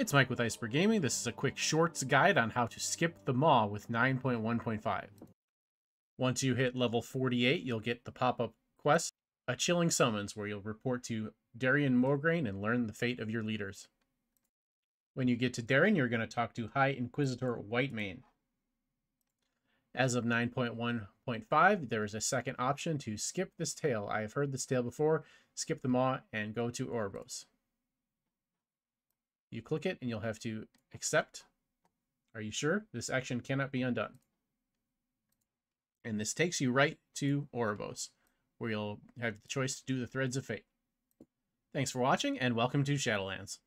It's Mike with Iceberg Gaming. This is a quick shorts guide on how to skip the Maw with 9.1.5. Once you hit level 48, you'll get the pop-up quest, A Chilling Summons, where you'll report to Darion Mograine and learn the fate of your leaders. When you get to Darion, you're going to talk to High Inquisitor Whitemane. As of 9.1.5, there is a second option to skip this tale. I have heard this tale before. Skip the Maw and go to Oribos. You click it and you'll have to accept. Are you sure? This action cannot be undone. And this takes you right to Oribos, where you'll have the choice to do the Threads of Fate. Thanks for watching, and welcome to Shadowlands.